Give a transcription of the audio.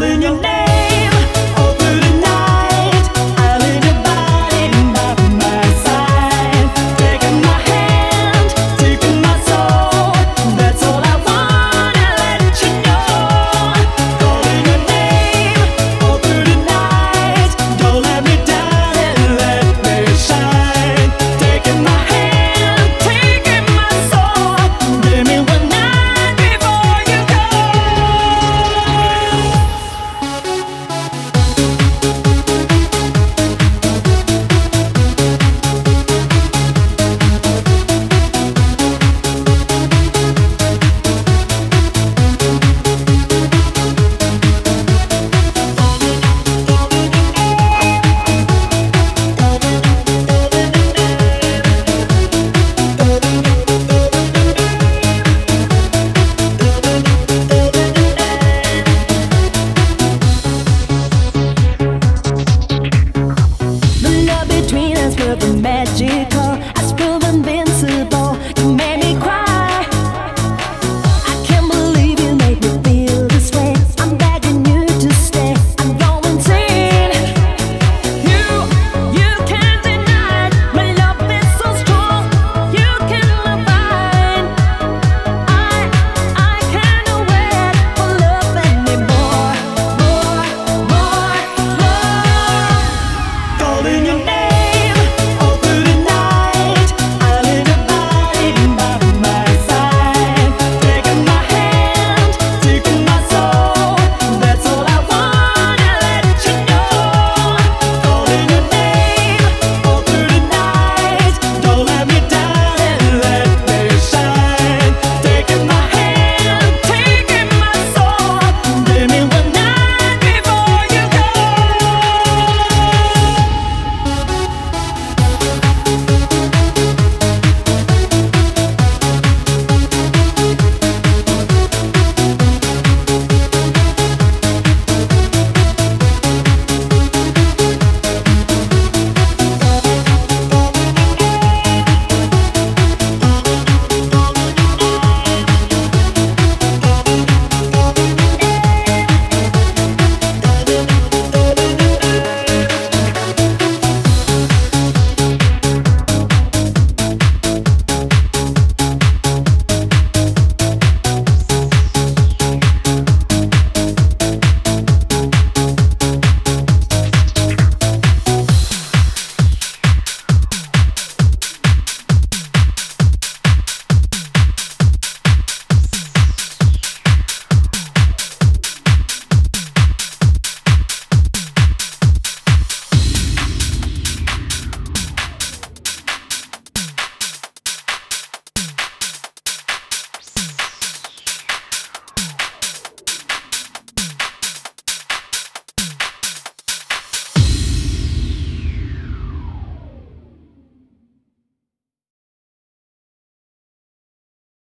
calling your name.